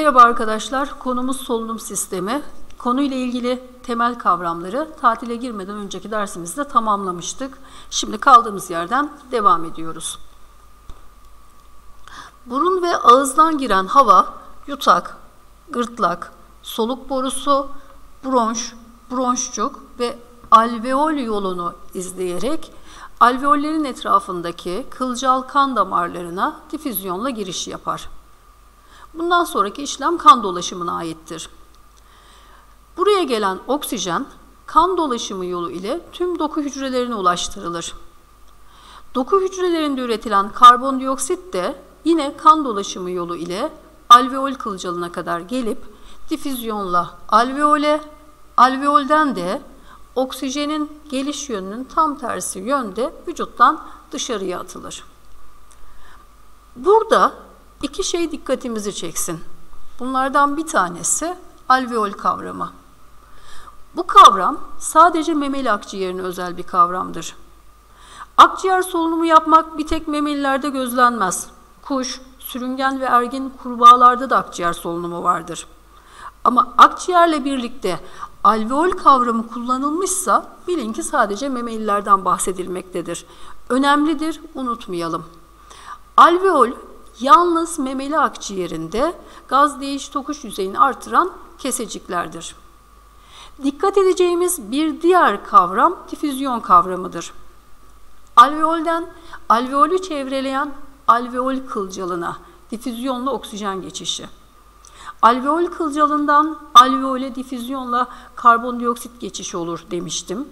Merhaba arkadaşlar, konumuz solunum sistemi. Konuyla ilgili temel kavramları tatile girmeden önceki dersimizde tamamlamıştık. Şimdi kaldığımız yerden devam ediyoruz. Burun ve ağızdan giren hava, yutak, gırtlak, soluk borusu, bronş, bronşçuk ve alveol yolunu izleyerek alveollerin etrafındaki kılcal kan damarlarına difüzyonla giriş yapar. Bundan sonraki işlem kan dolaşımına aittir. Buraya gelen oksijen kan dolaşımı yolu ile tüm doku hücrelerine ulaştırılır. Doku hücrelerinde üretilen karbondioksit de yine kan dolaşımı yolu ile alveol kılcalına kadar gelip difüzyonla alveole, alveolden de oksijenin geliş yönünün tam tersi yönde vücuttan dışarıya atılır. Burada iki şey dikkatimizi çeksin. Bunlardan bir tanesi alveol kavramı. Bu kavram sadece memeli akciğerine özel bir kavramdır. Akciğer solunumu yapmak bir tek memelilerde gözlenmez. Kuş, sürüngen ve ergin kurbağalarda da akciğer solunumu vardır. Ama akciğerle birlikte alveol kavramı kullanılmışsa bilin ki sadece memelilerden bahsedilmektedir. Önemlidir, unutmayalım. Alveol yalnız memeli akciğerinde gaz değiş tokuş yüzeyini artıran keseciklerdir. Dikkat edeceğimiz bir diğer kavram difüzyon kavramıdır. Alveolden alveolü çevreleyen alveol kılcalına difüzyonla oksijen geçişi. Alveol kılcalından alveole difüzyonla karbondioksit geçişi olur demiştim.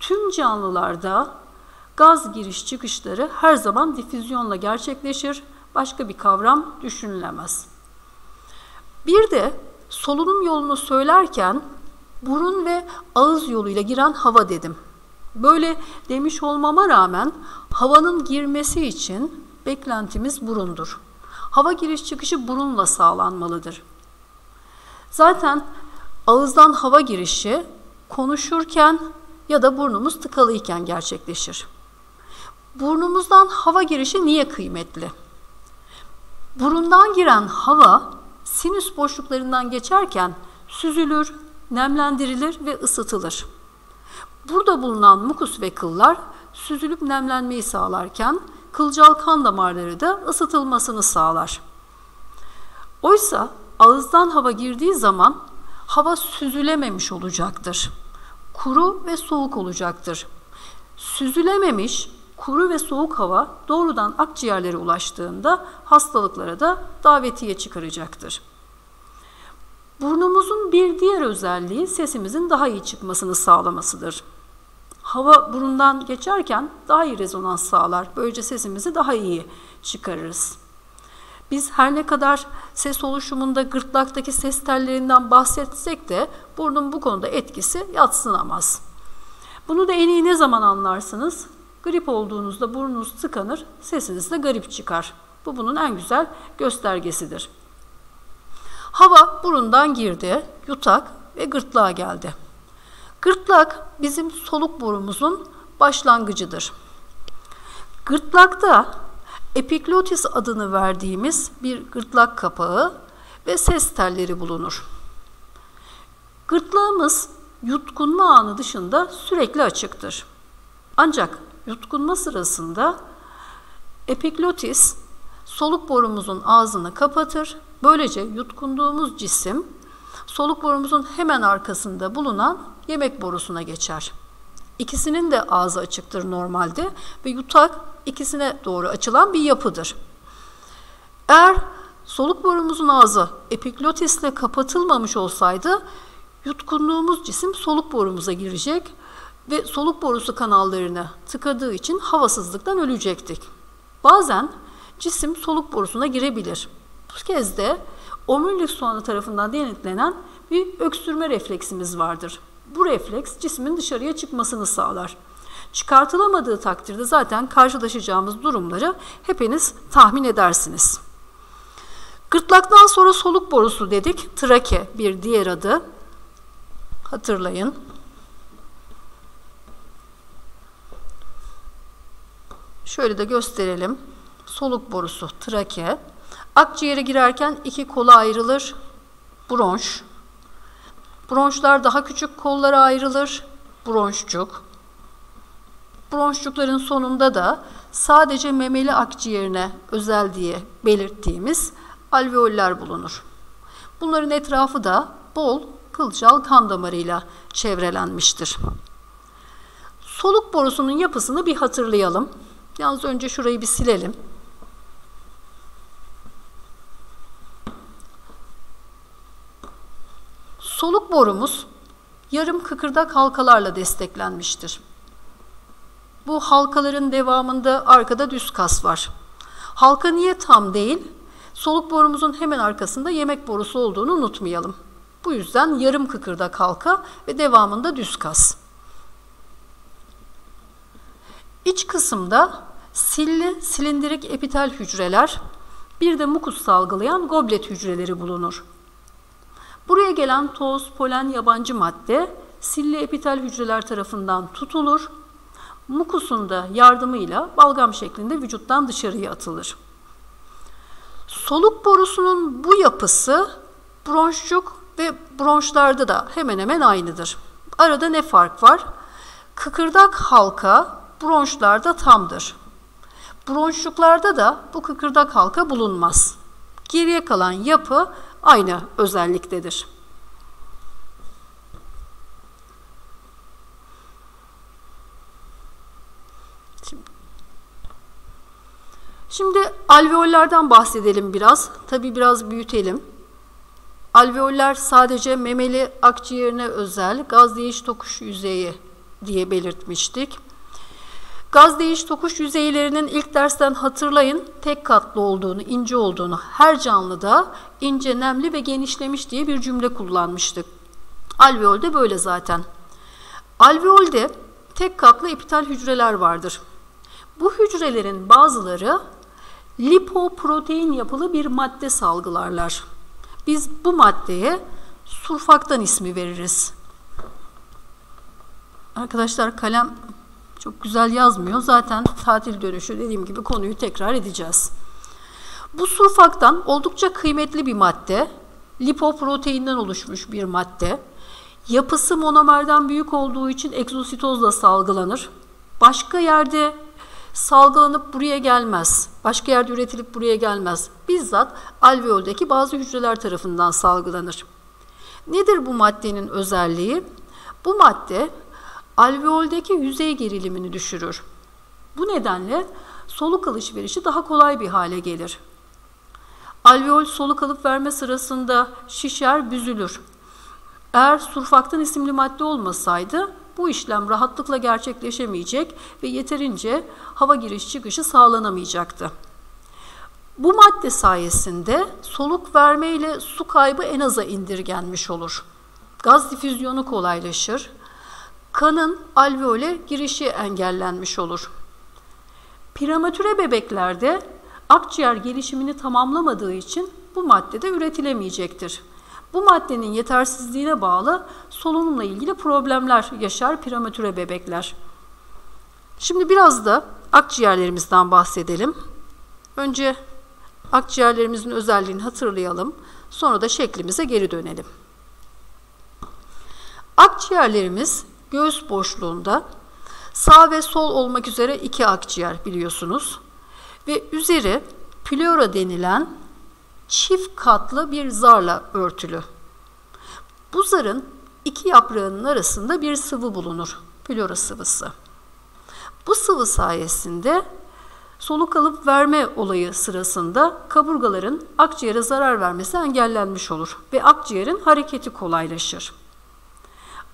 Tüm canlılarda gaz giriş çıkışları her zaman difüzyonla gerçekleşir. Başka bir kavram düşünülemez. Bir de solunum yolunu söylerken burun ve ağız yoluyla giren hava dedim. Böyle demiş olmama rağmen havanın girmesi için beklentimiz burundur. Hava giriş çıkışı burunla sağlanmalıdır. Zaten ağızdan hava girişi konuşurken ya da burnumuz tıkalıyken gerçekleşir. Burnumuzdan hava girişi niye kıymetli? Burundan giren hava sinüs boşluklarından geçerken süzülür, nemlendirilir ve ısıtılır. Burada bulunan mukus ve kıllar süzülüp nemlenmeyi sağlarken kılcal kan damarları da ısıtılmasını sağlar. Oysa ağızdan hava girdiği zaman hava süzülememiş olacaktır. Kuru ve soğuk olacaktır. Süzülememiş, kuru ve soğuk hava doğrudan akciğerlere ulaştığında hastalıklara da davetiye çıkaracaktır. Burnumuzun bir diğer özelliği sesimizin daha iyi çıkmasını sağlamasıdır. Hava burundan geçerken daha iyi rezonans sağlar. Böylece sesimizi daha iyi çıkarırız. Biz her ne kadar ses oluşumunda gırtlaktaki ses tellerinden bahsetsek de burnun bu konuda etkisi yatsınamaz. Bunu da en iyi ne zaman anlarsınız? Grip olduğunuzda burnunuz tıkanır, sesiniz de garip çıkar. Bu bunun en güzel göstergesidir. Hava burundan girdi, yutak ve gırtlağa geldi. Gırtlak bizim soluk borumuzun başlangıcıdır. Gırtlakta epiglotis adını verdiğimiz bir gırtlak kapağı ve ses telleri bulunur. Gırtlağımız yutkunma anı dışında sürekli açıktır. Ancak yutkunma sırasında epiglotis soluk borumuzun ağzını kapatır. Böylece yutkunduğumuz cisim soluk borumuzun hemen arkasında bulunan yemek borusuna geçer. İkisinin de ağzı açıktır normalde ve yutak ikisine doğru açılan bir yapıdır. Eğer soluk borumuzun ağzı epiglotisle kapatılmamış olsaydı yutkunduğumuz cisim soluk borumuza girecek ve soluk borusu kanallarını tıkadığı için havasızlıktan ölecektik. Bazen cisim soluk borusuna girebilir. Bu kez de omurilik soğanı tarafından denetlenen bir öksürme refleksimiz vardır. Bu refleks cismin dışarıya çıkmasını sağlar. Çıkartılamadığı takdirde zaten karşılaşacağımız durumları hepiniz tahmin edersiniz. Gırtlaktan sonra soluk borusu dedik. Trake bir diğer adı. Hatırlayın. Şöyle de gösterelim. Soluk borusu trake. Akciğere girerken iki kola ayrılır. Bronş. Bronşlar daha küçük kollara ayrılır. Bronşçuk. Bronşçukların sonunda da sadece memeli akciğerine özel diye belirttiğimiz alveoller bulunur. Bunların etrafı da bol kılcal kan damarıyla çevrelenmiştir. Soluk borusunun yapısını bir hatırlayalım. Yalnız önce şurayı bir silelim. Soluk borumuz yarım kıkırdak halkalarla desteklenmiştir. Bu halkaların devamında arkada düz kas var. Halka niye tam değil? Soluk borumuzun hemen arkasında yemek borusu olduğunu unutmayalım. Bu yüzden yarım kıkırdak halka ve devamında düz kas. İç kısımda silli silindirik epitel hücreler, bir de mukus salgılayan goblet hücreleri bulunur. Buraya gelen toz, polen, yabancı madde silli epitel hücreler tarafından tutulur. Mukusun da yardımıyla balgam şeklinde vücuttan dışarıya atılır. Soluk borusunun bu yapısı bronşçuk ve bronşlarda da hemen hemen aynıdır. Arada ne fark var? Kıkırdak halka bronşlarda tamdır. Bronşçuklarda da bu kıkırdak halka bulunmaz. Geriye kalan yapı aynı özelliktedir. Şimdi alveollerden bahsedelim biraz. Tabi biraz büyütelim. Alveoller sadece memeli akciğerine özel gaz değiş tokuş yüzeyi diye belirtmiştik. Gaz değiş tokuş yüzeylerinin ilk dersten hatırlayın tek katlı olduğunu, ince olduğunu, her canlıda ince, nemli ve genişlemiş diye bir cümle kullanmıştık. Alveolde böyle zaten. Alveolde tek katlı epitel hücreler vardır. Bu hücrelerin bazıları lipoprotein yapılı bir madde salgılarlar. Biz bu maddeye surfaktan ismi veririz. Arkadaşlar kalem çok güzel yazmıyor. Zaten tatil dönüşü dediğim gibi konuyu tekrar edeceğiz. Bu surfaktan oldukça kıymetli bir madde. Lipoproteinden oluşmuş bir madde. Yapısı monomerden büyük olduğu için egzositozla salgılanır. Başka yerde salgılanıp buraya gelmez. Başka yerde üretilip buraya gelmez. Bizzat alveoldeki bazı hücreler tarafından salgılanır. Nedir bu maddenin özelliği? Bu madde alveoldeki yüzey gerilimini düşürür. Bu nedenle soluk alışverişi daha kolay bir hale gelir. Alveol soluk alıp verme sırasında şişer, büzülür. Eğer surfaktan isimli madde olmasaydı bu işlem rahatlıkla gerçekleşemeyecek ve yeterince hava giriş çıkışı sağlanamayacaktı. Bu madde sayesinde soluk verme ile su kaybı en aza indirgenmiş olur. Gaz difüzyonu kolaylaşır, kanın alveole girişi engellenmiş olur. Prematüre bebeklerde akciğer gelişimini tamamlamadığı için bu madde de üretilemeyecektir. Bu maddenin yetersizliğine bağlı solunumla ilgili problemler yaşar prematüre bebekler. Şimdi biraz da akciğerlerimizden bahsedelim. Önce akciğerlerimizin özelliğini hatırlayalım. Sonra da şeklimize geri dönelim. Akciğerlerimiz göğüs boşluğunda sağ ve sol olmak üzere iki akciğer biliyorsunuz. Ve üzeri pleura denilen çift katlı bir zarla örtülü. Bu zarın iki yaprağının arasında bir sıvı bulunur. Pleura sıvısı. Bu sıvı sayesinde soluk alıp verme olayı sırasında kaburgaların akciğere zarar vermesi engellenmiş olur ve akciğerin hareketi kolaylaşır.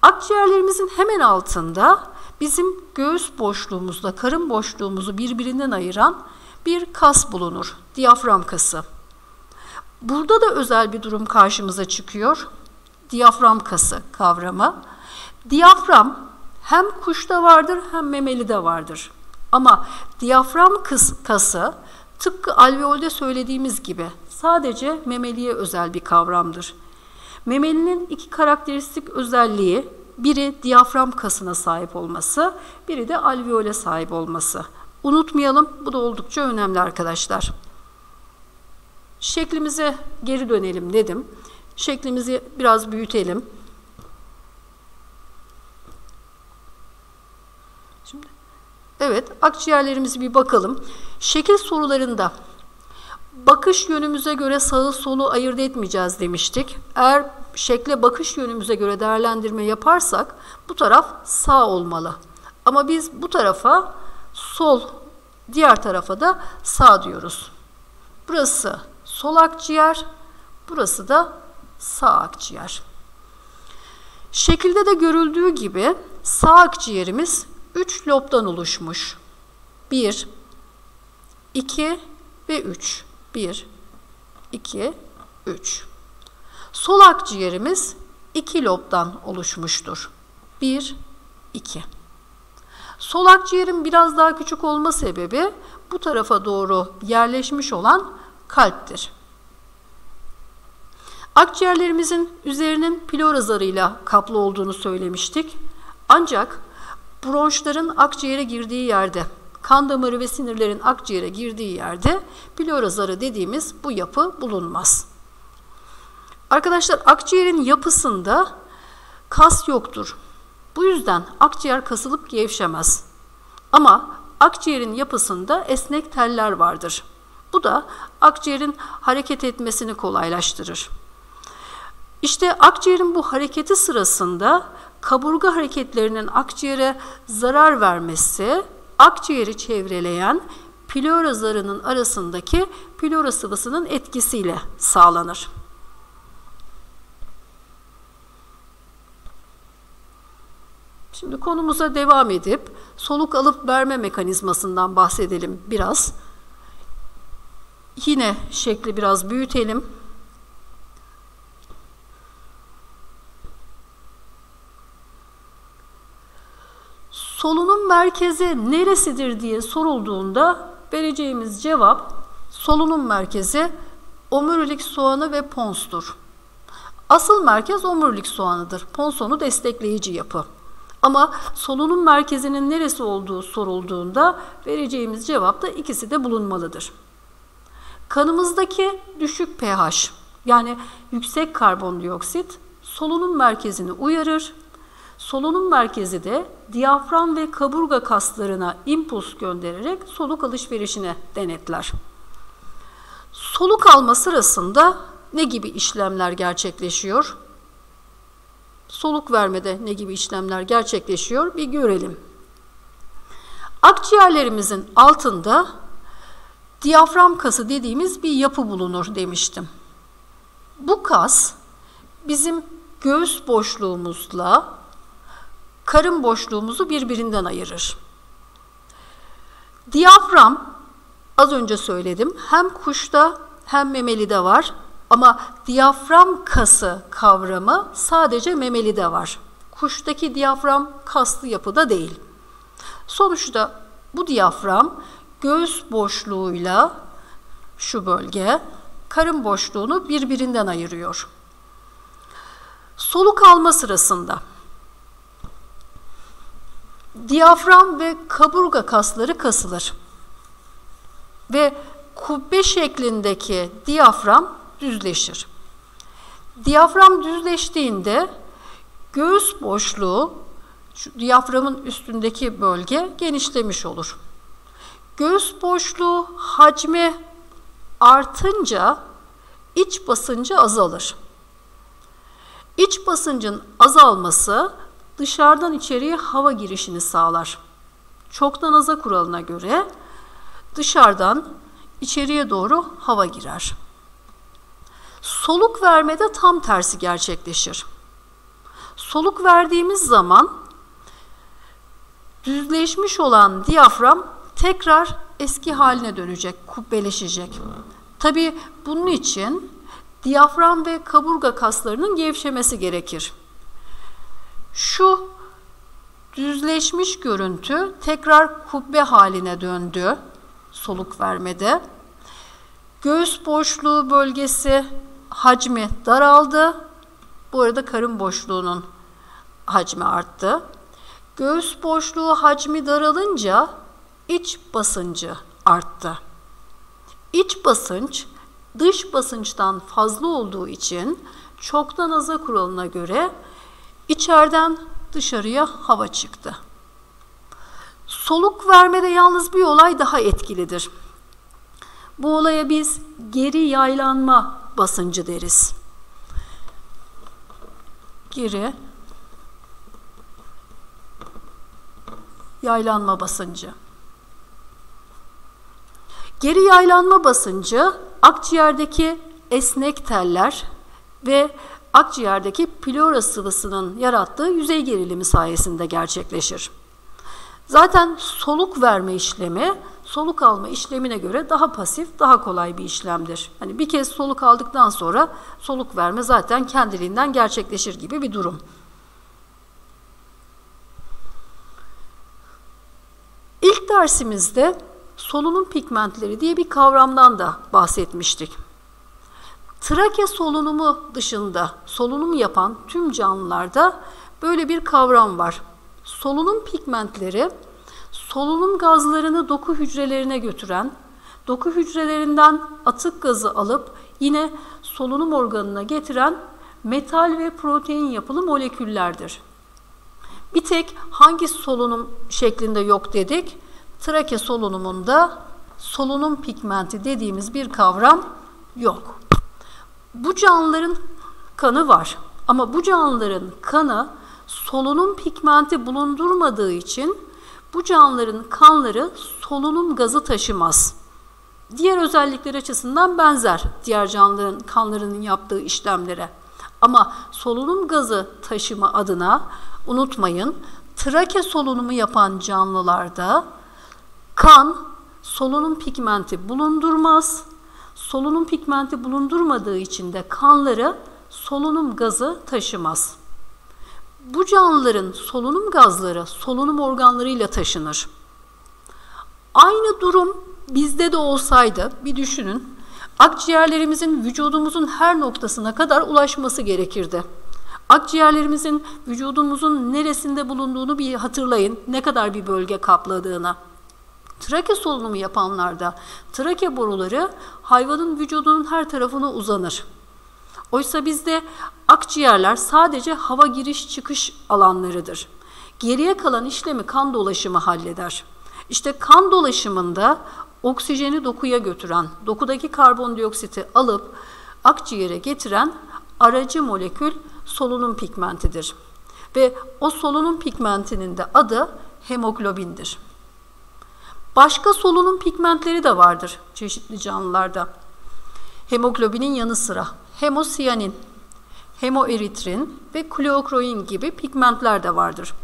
Akciğerlerimizin hemen altında bizim göğüs boşluğumuzla karın boşluğumuzu birbirinden ayıran bir kas bulunur. Diyafram kası. Burada da özel bir durum karşımıza çıkıyor. Diyafram kası kavramı. Diyafram hem kuşta vardır hem memeli de vardır. Ama diyafram kası tıpkı alveolde söylediğimiz gibi sadece memeliye özel bir kavramdır. Memelinin iki karakteristik özelliği biri diyafram kasına sahip olması, biri de alveole sahip olması. Unutmayalım bu da oldukça önemli arkadaşlar. şeklimize geri dönelim dedim. Şeklimizi biraz büyütelim. Şimdi Evet, akciğerlerimizi bir bakalım. Şekil sorularında bakış yönümüze göre sağı solu ayırt etmeyeceğiz demiştik. Eğer şekle bakış yönümüze göre değerlendirme yaparsak bu taraf sağ olmalı. Ama biz bu tarafa sol, diğer tarafa da sağ diyoruz. Burası sol akciğer, burası da sağ akciğer. Şekilde de görüldüğü gibi sağ akciğerimiz 3 lobdan oluşmuş. 1, 2 ve 3. 1, 2, 3. Sol akciğerimiz 2 lobdan oluşmuştur. 1, 2. Sol akciğerin biraz daha küçük olma sebebi bu tarafa doğru yerleşmiş olan kalptir. Akciğerlerimizin üzerinin plora zarıyla kaplı olduğunu söylemiştik. Ancak bronşların akciğere girdiği yerde, kan damarı ve sinirlerin akciğere girdiği yerde plora zarı dediğimiz bu yapı bulunmaz. Arkadaşlar akciğerin yapısında kas yoktur. Bu yüzden akciğer kasılıp gevşemez. Ama akciğerin yapısında esnek teller vardır. Bu da akciğerin hareket etmesini kolaylaştırır. İşte akciğerin bu hareketi sırasında kaburga hareketlerinin akciğere zarar vermesi, akciğeri çevreleyen plora zarının arasındaki plora sıvısının etkisiyle sağlanır. Şimdi konumuza devam edip soluk alıp verme mekanizmasından bahsedelim biraz. Yine şekli biraz büyütelim. Solunum merkezi neresidir diye sorulduğunda vereceğimiz cevap solunum merkezi omurilik soğanı ve ponstur. Asıl merkez omurilik soğanıdır. Pons onu destekleyici yapı. Ama solunum merkezinin neresi olduğu sorulduğunda vereceğimiz cevap da ikisi de bulunmalıdır. Kanımızdaki düşük pH yani yüksek karbondioksit solunum merkezini uyarır. Solunum merkezi de diyafram ve kaburga kaslarına impuls göndererek soluk alışverişine denetler. Soluk alma sırasında ne gibi işlemler gerçekleşiyor? soluk vermede ne gibi işlemler gerçekleşiyor bir görelim. Akciğerlerimizin altında diyafram kası dediğimiz bir yapı bulunur demiştim. Bu kas bizim göğüs boşluğumuzla karın boşluğumuzu birbirinden ayırır. Diyafram az önce söyledim hem kuşta hem memelide var ama diyafram kası kavramı sadece memelide var. Kuştaki diyafram kaslı yapıda değil. Sonuçta bu diyafram göğüs boşluğuyla şu bölge karın boşluğunu birbirinden ayırıyor. Soluk alma sırasında diyafram ve kaburga kasları kasılır. Ve kubbe şeklindeki diyafram düzleşir. Diyafram düzleştiğinde göğüs boşluğu şu diyaframın üstündeki bölge genişlemiş olur. Göğüs boşluğu hacmi artınca iç basıncı azalır. İç basıncın azalması dışarıdan içeriye hava girişini sağlar. Çoktan aza kuralına göre dışarıdan içeriye doğru hava girer. Soluk vermede tam tersi gerçekleşir. Soluk verdiğimiz zaman düzleşmiş olan diyafram tekrar eski haline dönecek, kubbeleşecek. Tabi bunun için diyafram ve kaburga kaslarının gevşemesi gerekir. Şu düzleşmiş görüntü tekrar kubbe haline döndü soluk vermede. Göğüs boşluğu bölgesi hacmi daraldı. Bu arada karın boşluğunun hacmi arttı. Göğüs boşluğu hacmi daralınca iç basıncı arttı. İç basınç dış basınçtan fazla olduğu için çoktan aza kuralına göre içeriden dışarıya hava çıktı. Soluk vermede yalnız bir olay daha etkilidir. Bu olaya biz geri yaylanma basıncı deriz. Geri yaylanma basıncı. Geri yaylanma basıncı akciğerdeki esnek teller ve akciğerdeki plora sıvısının yarattığı yüzey gerilimi sayesinde gerçekleşir. Zaten soluk verme işlemi soluk alma işlemine göre daha pasif, daha kolay bir işlemdir. Hani bir kez soluk aldıktan sonra soluk verme zaten kendiliğinden gerçekleşir gibi bir durum. İlk dersimizde solunum pigmentleri diye bir kavramdan da bahsetmiştik. Trake solunumu dışında solunum yapan tüm canlılarda böyle bir kavram var. Solunum pigmentleri solunum gazlarını doku hücrelerine götüren, doku hücrelerinden atık gazı alıp yine solunum organına getiren metal ve protein yapılı moleküllerdir. Bir tek hangi solunum şeklinde yok dedik? Trake solunumunda solunum pigmenti dediğimiz bir kavram yok. Bu canlıların kanı var ama bu canlıların kanı solunum pigmenti bulundurmadığı için bu canlıların kanları solunum gazı taşımaz. Diğer özellikler açısından benzer diğer canlıların kanlarının yaptığı işlemlere. Ama solunum gazı taşıma adına unutmayın trake solunumu yapan canlılarda kan solunum pigmenti bulundurmaz. Solunum pigmenti bulundurmadığı için de kanları solunum gazı taşımaz. Bu canlıların solunum gazları solunum organlarıyla taşınır. Aynı durum bizde de olsaydı bir düşünün. Akciğerlerimizin vücudumuzun her noktasına kadar ulaşması gerekirdi. Akciğerlerimizin vücudumuzun neresinde bulunduğunu bir hatırlayın. Ne kadar bir bölge kapladığına. Trake solunumu yapanlarda trake boruları hayvanın vücudunun her tarafına uzanır. Oysa bizde akciğerler sadece hava giriş çıkış alanlarıdır. Geriye kalan işlemi kan dolaşımı halleder. İşte kan dolaşımında oksijeni dokuya götüren, dokudaki karbondioksiti alıp akciğere getiren aracı molekül solunum pigmentidir. Ve o solunum pigmentinin de adı hemoglobindir. Başka solunum pigmentleri de vardır çeşitli canlılarda. Hemoglobinin yanı sıra hemosiyanin, hemoeritrin ve kleokroin gibi pigmentler de vardır.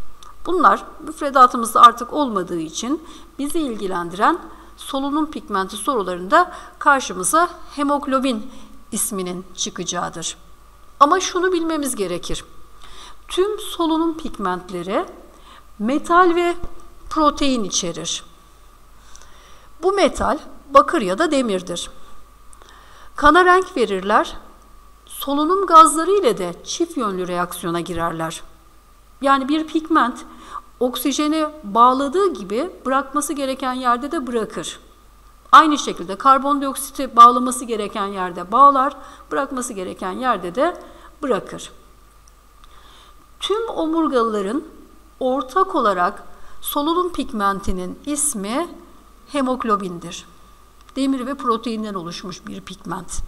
Bunlar müfredatımızda artık olmadığı için bizi ilgilendiren solunum pigmenti sorularında karşımıza hemoglobin isminin çıkacağıdır. Ama şunu bilmemiz gerekir. Tüm solunum pigmentleri metal ve protein içerir. Bu metal bakır ya da demirdir. Kana renk verirler solunum gazları ile de çift yönlü reaksiyona girerler. Yani bir pigment oksijeni bağladığı gibi bırakması gereken yerde de bırakır. Aynı şekilde karbondioksiti bağlaması gereken yerde bağlar, bırakması gereken yerde de bırakır. Tüm omurgalıların ortak olarak solunum pigmentinin ismi hemoglobindir. Demir ve proteinden oluşmuş bir pigment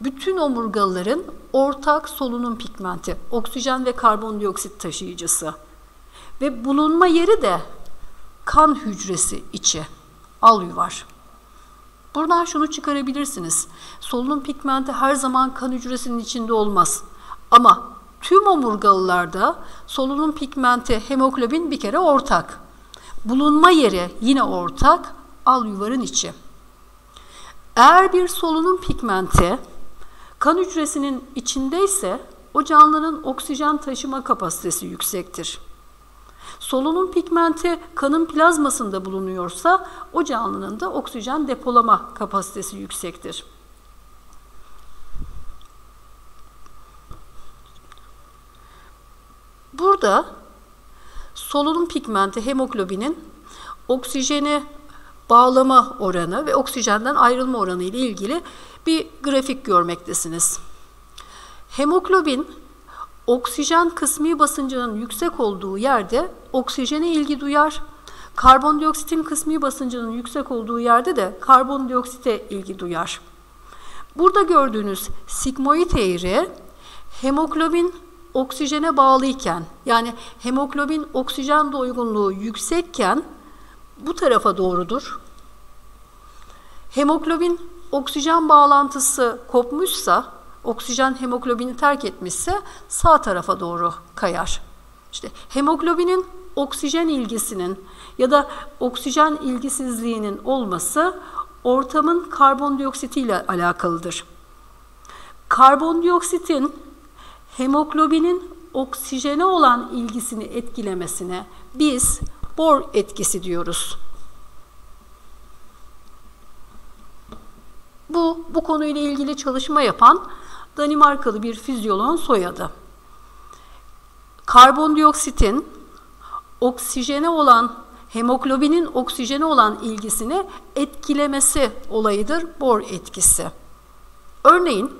bütün omurgalıların ortak solunum pigmenti, oksijen ve karbondioksit taşıyıcısı. Ve bulunma yeri de kan hücresi içi, alüvar. Buradan şunu çıkarabilirsiniz. Solunum pigmenti her zaman kan hücresinin içinde olmaz. Ama tüm omurgalılarda solunum pigmenti hemoglobin bir kere ortak. Bulunma yeri yine ortak, al yuvarın içi. Eğer bir solunum pigmenti Kan hücresinin içindeyse o canlının oksijen taşıma kapasitesi yüksektir. Solunum pigmenti kanın plazmasında bulunuyorsa o canlının da oksijen depolama kapasitesi yüksektir. Burada solunum pigmenti hemoglobinin oksijeni bağlama oranı ve oksijenden ayrılma oranı ile ilgili bir grafik görmektesiniz. Hemoglobin oksijen kısmi basıncının yüksek olduğu yerde oksijene ilgi duyar. Karbondioksitin kısmi basıncının yüksek olduğu yerde de karbondioksite ilgi duyar. Burada gördüğünüz sigmoid eğri hemoglobin oksijene bağlıyken yani hemoglobin oksijen doygunluğu yüksekken bu tarafa doğrudur. Hemoglobin oksijen bağlantısı kopmuşsa, oksijen hemoglobini terk etmişse sağ tarafa doğru kayar. İşte hemoglobinin oksijen ilgisinin ya da oksijen ilgisizliğinin olması ortamın karbondioksitiyle alakalıdır. Karbondioksitin hemoglobinin oksijene olan ilgisini etkilemesine biz Bohr etkisi diyoruz. Bu, bu konuyla ilgili çalışma yapan Danimarkalı bir fizyoloğun soyadı. Karbondioksitin oksijene olan hemoglobinin oksijene olan ilgisini etkilemesi olayıdır Bohr etkisi. Örneğin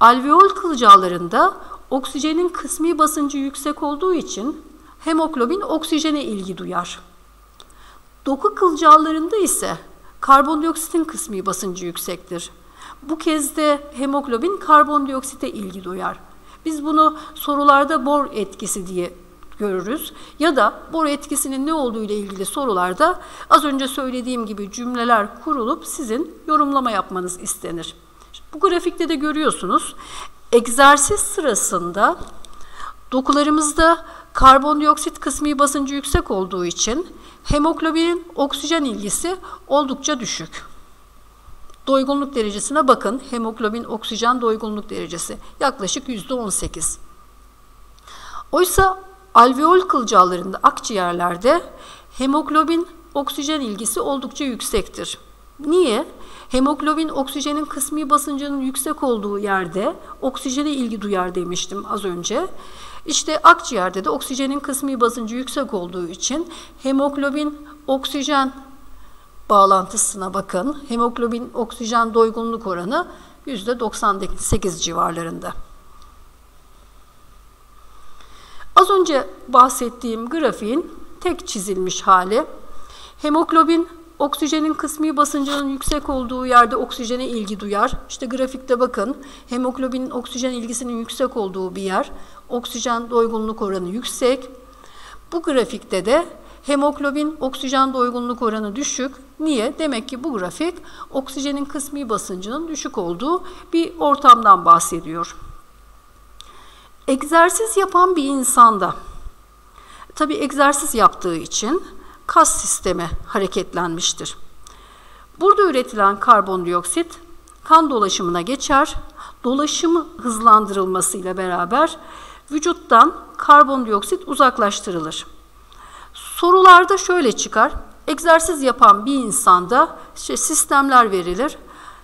alveol kılcallarında oksijenin kısmi basıncı yüksek olduğu için hemoglobin oksijene ilgi duyar. Doku kılcallarında ise karbondioksitin kısmi basıncı yüksektir. Bu kez de hemoglobin karbondioksite ilgi duyar. Biz bunu sorularda Bohr etkisi diye görürüz. Ya da Bohr etkisinin ne olduğu ile ilgili sorularda az önce söylediğim gibi cümleler kurulup sizin yorumlama yapmanız istenir. Bu grafikte de görüyorsunuz. Egzersiz sırasında dokularımızda karbondioksit kısmi basıncı yüksek olduğu için hemoglobinin oksijen ilgisi oldukça düşük. Doygunluk derecesine bakın. Hemoglobin oksijen doygunluk derecesi yaklaşık %18. Oysa alveol kılcallarında akciğerlerde hemoglobin oksijen ilgisi oldukça yüksektir. Niye? Hemoglobin oksijenin kısmi basıncının yüksek olduğu yerde oksijene ilgi duyar demiştim az önce. İşte akciğerde de oksijenin kısmi basıncı yüksek olduğu için hemoglobin oksijen bağlantısına bakın. Hemoglobin oksijen doygunluk oranı %98 civarlarında. Az önce bahsettiğim grafiğin tek çizilmiş hali. Hemoglobin oksijenin kısmi basıncının yüksek olduğu yerde oksijene ilgi duyar. İşte grafikte bakın hemoglobinin oksijen ilgisinin yüksek olduğu bir yer. Oksijen doygunluk oranı yüksek. Bu grafikte de hemoglobin oksijen doygunluk oranı düşük. Niye? Demek ki bu grafik oksijenin kısmi basıncının düşük olduğu bir ortamdan bahsediyor. Egzersiz yapan bir insanda, tabi egzersiz yaptığı için kas sistemi hareketlenmiştir. Burada üretilen karbondioksit kan dolaşımına geçer. Dolaşımı hızlandırılmasıyla beraber vücuttan karbondioksit uzaklaştırılır. Sorularda şöyle çıkar. Egzersiz yapan bir insanda işte sistemler verilir.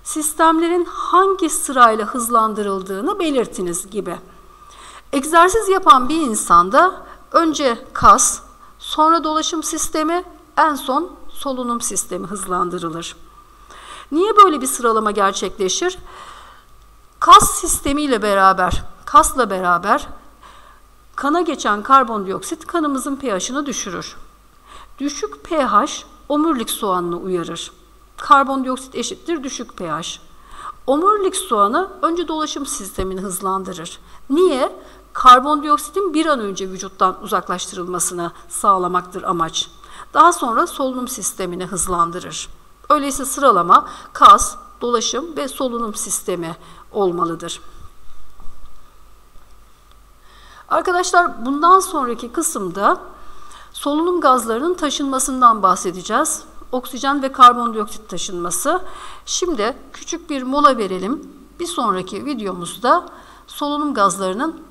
Sistemlerin hangi sırayla hızlandırıldığını belirtiniz gibi. Egzersiz yapan bir insanda önce kas, sonra dolaşım sistemi, en son solunum sistemi hızlandırılır. Niye böyle bir sıralama gerçekleşir? Kas sistemiyle beraber, kasla beraber kana geçen karbondioksit kanımızın pH'ını düşürür. Düşük pH omurilik soğanını uyarır. Karbondioksit eşittir düşük pH. Omurilik soğanı önce dolaşım sistemini hızlandırır. Niye? Karbondioksitin bir an önce vücuttan uzaklaştırılmasını sağlamaktır amaç. Daha sonra solunum sistemini hızlandırır. Öyleyse sıralama kas, dolaşım ve solunum sistemi olmalıdır. Arkadaşlar bundan sonraki kısımda solunum gazlarının taşınmasından bahsedeceğiz. Oksijen ve karbondioksit taşınması. Şimdi küçük bir mola verelim. Bir sonraki videomuzda solunum gazlarının